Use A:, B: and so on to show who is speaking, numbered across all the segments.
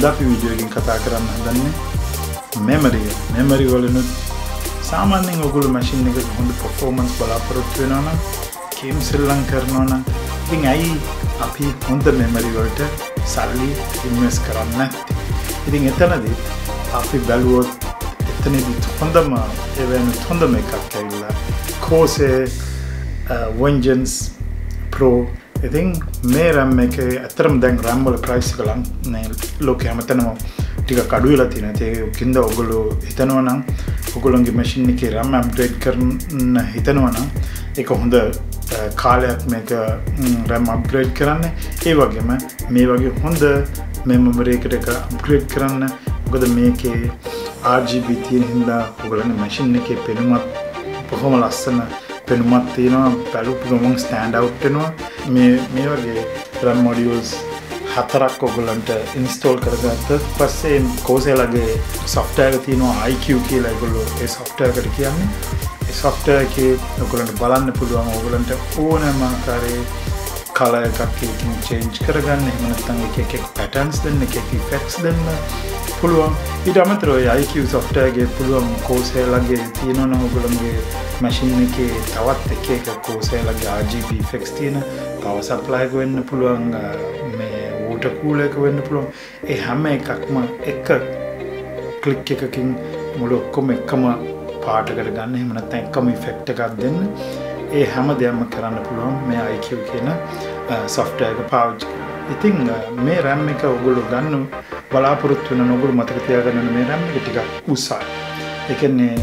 A: ඉතින් දපි වීඩියෝකින් කතා කරන්න හදන්නේ. මෙමරිය මෙමරි වලනුත් සාමාන්‍යෙන් ඔගුළු මැසින් එක හොඳ පොෆෝමන්ස් බලාපොරොත්තු වෙනවන කේම් සෙල්ලං කරනවන ඉතින් ඇයි අපි හොඳ මෙමරිවලට සල්ලි ඉන්වස් කරන්න ඇති ඉතින් එතනදී අපි බැලුවොත් එතනදිත් හොඳම එවැන හොඳම එකක් ඇවිල්ලා කෝසේ වන්ජන්ස් ප්‍රෝ ඉතින් මේ රැම් එක ඇතරම් දැන් රැම්බල ප්‍රයිස් කලන් ලෝක හැමතනම ටික කඩුවලා තින ඒ කින්ද ඔගොලු හිතනවනම් ඔගොලොන්ගේ මැසින් එක රම් ඇම්ටේඩ් කරන්න හිතනවනම් එක හොඳ කාලයක් මේක රැම් අප්ග්‍රේඩ් කරන්න. ඒ වගේම මේ වගේ හොඳ මෙමමරේකට එක අප්ග්‍රේඩ් කරන්න. ගොද මේකේ RGB තියෙන හින්දා ඔගලන්න මැසින් එක පෙනුමත් බොහොම ලස්සන පෙනුමත් තියෙනවා. පැලුපු ගමන් ස්ටෑන්ඩ් අව්ටෙනවා මේ මේ වගේ රන් මොඩියල්ස් හතරක් ඔගොලන්ට ඉන්ස්ටෝල් කරගත්ත පස්සේ කෝසේලගේ සොෆ්ටෑක තියෙනවා IQ කියලා ගොල්ලො ඒ සොෆ්ටයකට කියන්නේ. සොෆ්ටය එක ඔගොලන්ට බලන්න පුළුවන් ඔගලන්ට ඕනෑමාකාරයේ කල එකක්කින් චේන්ජ් කරගන්න. එමනත්තන් එක එකක් පැටන්ස් දෙන්න එක ෆෙක්ස් දෙන්න පුළුවන්. ඉට අමතරෝ IQ සොෆ්ටයගේ පුළුවන් කෝසේලගේ තියෙනවන ඔගොලන්ගේ මැසින් එක තවත් එක එක කෝසේලගේ RGB ෆෙක්ස් තියෙන පවසප්ලායක වෙන්න පුළුවන් මේ ඌට කූලක වෙන්න පුළුවන්. ඒ හැම එකක්ම එක කලික් එකකින් මුළු ඔක්කොම එක්කම පාටකට ගන්න. එමනත් එක්කම ෆෙක්ට එකක් දෙන්න. ඒ හැම දෙයක්ම කරන්න පුළුවන්. මේ IQ කියන සොෆ්ටයක පාවිච් ඉතිං මේ රැම් එක ඔගුලු ගන්න බලාපොරොත්තු වන නොගුළු මතක තියාගන්න මේ රැම් එක ටිකක් උසා එකන්නේ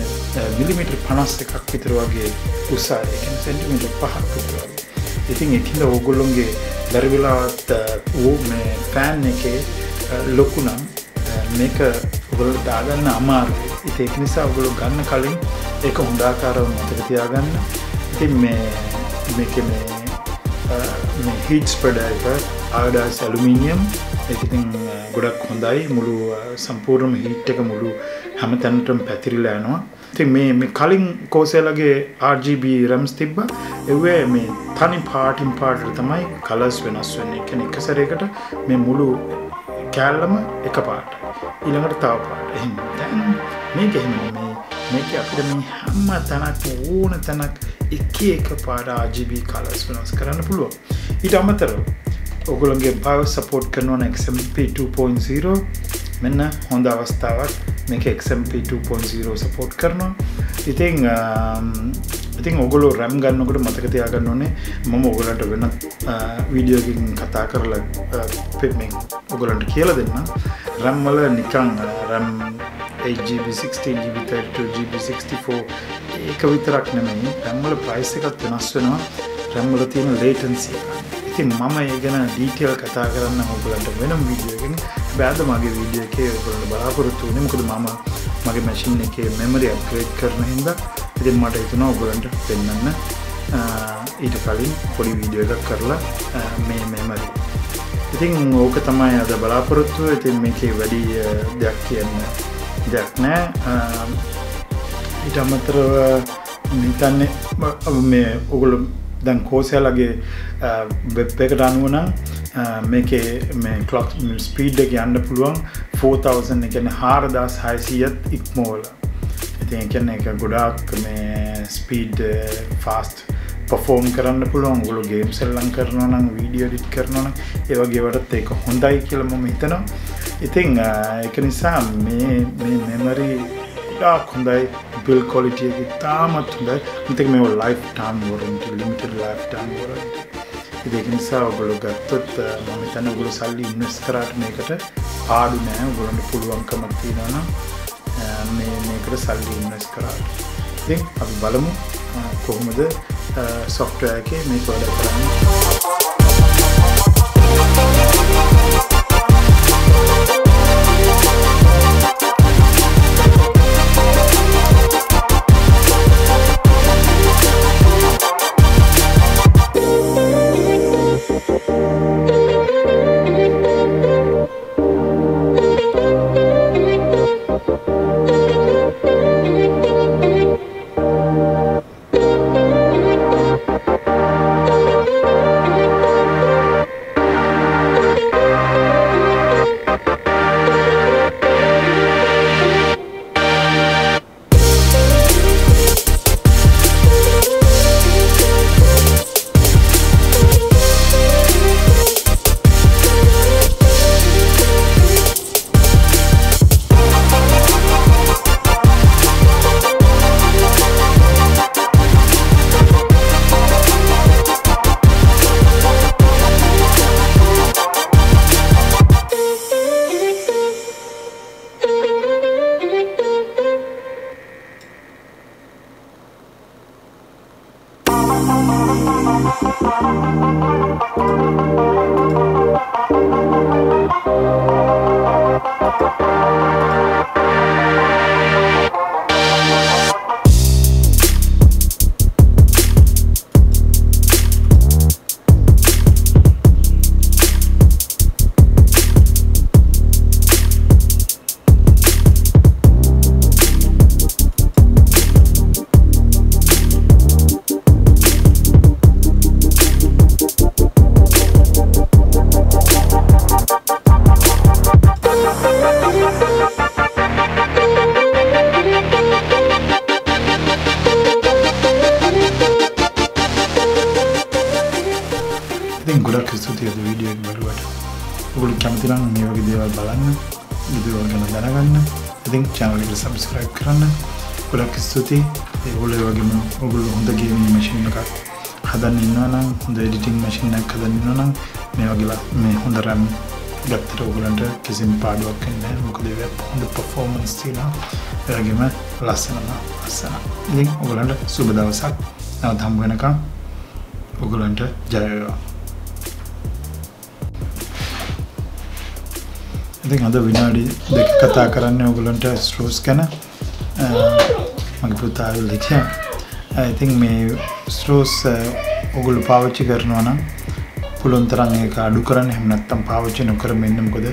A: මිලිමිටර් පනස් එකක් විතර වගේ උසා එක සෙන්ටිමිට පහක් විතර වගේ. ඉතින් එකින්ද ඕගොල්ලොන්ගේ බැරිවෙලාත් වූ මේ ෆෑන් එකේ ලොකුනම් මේක ඔගොල දාගන්න අමාරු ඉති ඒක නිසා ඔගොලු ගන්න කලින් ඒක හොඳාකාරව මතක තියාගන්න. ඉතින් මේ මේක මේ හිටස් ප්‍රඩ එක ආඩස් ඇලුමිනියම් එකඉතින් ගොඩක් හොඳයි. මුළු සම්පූර්ණම හිට් එක මුළු හැම තැනටම පැතිරිලා යනවා. ඉතින් මේ මේ කලින් කෝසේලගේ RGB රම්ස් තිබ්බ. එවේ මේ තනි පාටින් පාටට තමයි කලස් වෙනස් වෙන්නේ. එකන එක සැරයකට මේ මුළු කෑල්ලම එක පාට. ඊළඟට තව පාට. එහෙම දැන් මේක එහෙම මේ මේක අපිට මේ හැම තැනක් ඕන තැනක් එක එක පාට RGB කලස් වෙනස් කරන්න පුළුවන්. ඊට අමතරව ඔගොලන්ගේ බව සපෝට් කරනවන XMP 2.0 මෙන්න හොඳ අවස්ථාවක්. මේක XMP 2.0 සපෝට් කරනවා. ඉතිං ඉතින් ඔගොලු රැම් ගන්නකට මතක තියාගන්න ඕනේ මම ඔගලන්ට වෙන වීඩියෝකින් කතා කරලා පෙමෙන් ඔගලන්ට කියල දෙන්න රැම්මල නිකං රැම් 8GB16GB32GB64 ඒක විතරක් නෙමෙයි. රැම්මල ප්‍රයිස් එකත් වෙනස් වෙනවා. රැම්මල තියෙන ලේටන්සිය ඉතින් මම ඒ ගැන ඩීටේල් කතා කරන්න ඔගලන්ට වෙනම් වීඩියෝගෙන බෑද මගේ වීඩිය එක ඔගලට බලාපොරොත්තු වනමකද මම මගේ මැසින් එක මෙමරි අප්‍රේට් කරන හිද ඉතින් මට හිතුන ඔගලන්ට පෙන්න්න ඊට කලින් පොඩි වීඩියෝ එකක් කරලා මේ මෙමරි ඉතින් ඕක තමයි අද බලාපොරොත්තුව ඉතින් මේකේ වැඩි දෙයක් කියන්න දෙයක් නෑ. ඊට අමතරව හිතන්නේ මේ ඔගුලු දැන් කෝසයාලගේ වෙබ් එකට අනුවනම් මේකේ මේ කලොක් ස්පීඩ් එක යන්න පුළුවන් 4000 එකන හාරදස් හයිසියත් ඉක්මෝල ඉතින් එකන එක ගොඩාක් මේ ස්පීඩ් ෆාස්ට පෆෝම් කරන්න පුළුවන්. ගොලු ගේම් සෙල්ලං කරනවා නම් වීඩියෝ ඩිට් කරනවන ඒවගේවටත් ඒක හොඳයි කියල මම හිතනවා. ඉතිං එක නිසා මේ මෙමරි ගොඩාක් හොඳයි. බිල් කොලිටිය එක තාමත් හොඳ මතක මේ ලයිෆ් ටාම් වරන්ට ලිමිට ලයිෆ් ටාම් වරට ඉදක නිසා ඔගොලු ගත්තොත් මම තැන ගොලු සල්ලි ඉන්නස් කරාට මේකට පාඩු නෑ. ගොලන්ට පුළුවන්කමක් තියෙනවන මේ මේකට සල්ලි ඉන්නස් කරාට. ඉතින් අපි බලමු කොහොමද සොෆ්ටය එක මේ වැඩ කරන්න Yeah. ස්තුතියි අද වීඩියෝ එක බලුවට. ඔයගොල්ලෝ කැමති නම් මේ වගේ දේවල් බලන්න, වීඩියෝ වල ගැන දැනගන්න. ඉතින් channel එකට subscribe කරන්න. ගොඩක් ස්තුතියි. ඒගොල්ලෝ වගේම ඔයගොල්ලෝ හොඳ ගේමින් මැෂින් එකක් හදන්න ඉන්නවා නම්, හොඳ එඩිටිංగ్ මැෂින් එකක් හදන්න ඉන්නවා නම් මේ වගේ මේ හොඳ RAM ගත්තට ඔයගලන්ට කිසිම පාඩුවක් වෙන්නේ නැහැ. මොකද ඒක හොඳ performance තියෙනවා. ඒ වගේම ලස්සනම ලස්සන. ඉතින් ඔයගලන්ට සුබ දවසක්. නැවත හම්බ වෙනකම් ඉතින් අද විනාඩි දෙක කතා කරන්න ඔගුලන්ට ස්ට්‍රෝස් ගැන. මගේ පුතාවිල් හිටිය. ඉතින් මේ ස්ට්‍රෝස් ඔගුලු පාවිච්චි කරනවා නම් පුළුන්තරන් ඒක අඩු කරන්න. එහමනත්තම් පාවිච්චි නොකර මෙන්න මොකද?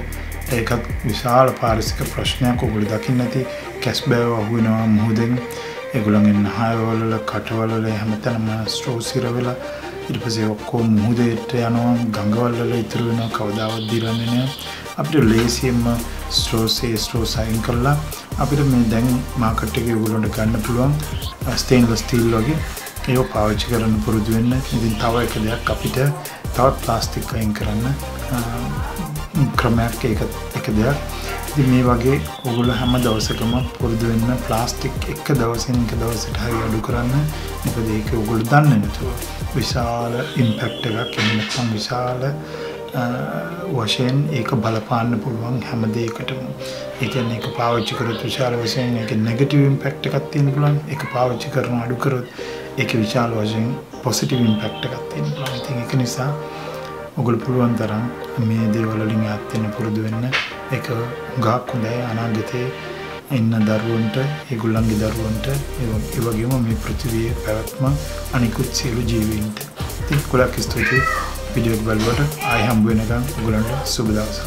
A: ඒකත් විශාල පාරිසික ප්‍රශ්නයක්. ඔගුලු දකින්න ඇති කැස් බෑව අහුවෙනවා මුහුදෙන් එගුලන්ගෙන් හයවලල කටවලල හැමතැනම ස්ට්‍රෝස් හිරවෙලා ඉට පසේ ඔක්කෝ මුහුදේට යනවා. ගඟවල්ලල ඉතුරු වෙන කවදාවත් දිරන්නනය අපිට ලේසියෙන්ම ස්ට්‍රෝසේ ස්ට්‍රෝ සයින් කරලා අපිට මේ දැන් මාකට් එක ගුලොන්ට ගන්න පුළුවන් ස්ටේන්ලස් ස්ටීල් වගේ. ඒ පාවිච්චි කරන්න පුරුදු වෙන්න. ඉතින් තව එක දෙයක් අපිට තවත් ප්ලාස්ටික් අයින් කරන්න ක්‍රමයක් එක දෙයක්. ඉතින් මේ වගේ ඔගොල්ල හැම දවසකම පුරුදු වෙන්න ප්ලාස්ටික් එක දවසින් එක දවසට හරි අඩු කරන්න. මොකද ඒක ඔගොල්ලෝ දන්නේ නැතුව. විශාල ඉම්පැක්ට් එකක් එහෙම නැත්නම් විශාල වශයෙන් ඒක බලපාන්න පුළුවන් හැම දෙයකටම. ඒ කියන්නේ ඒක පාවිච්චි කරොත් විශාල වශයෙන් ඒක නෙගටිව් ඉම්පැක්ට් එකක් තියෙන පුළුවන්. ඒක පාවිච්චි කරන අඩු කරොත් ඒක විශාල වශයෙන් පොසිටිව් ඉම්පැක්ට් එකක් තියෙන පුළුවන්. ඉතින් ඒක නිසා ඔගොල්ලෝ පුළුවන් තරම් මේ දේවල් වලින් ඈත් වෙන්න පුරුදු වෙන්න. ඒක ගාක් හොඳයි අනාගතේ ඉන්න දරුවන්ට ඒගොල්ලන්ගේ දරුවන්ට ඒ වගේම මේ පෘථිවියේ පැවැත්ම අනිකුත් සියලු ජීවීන්ට. ඉතින් ගොඩක් ස්තුතියි. වීඩියෝ එක බලුවට ආයෙ හම්බ වෙනකන් ඔයගොල්ලන්ට සුබ දවසක්.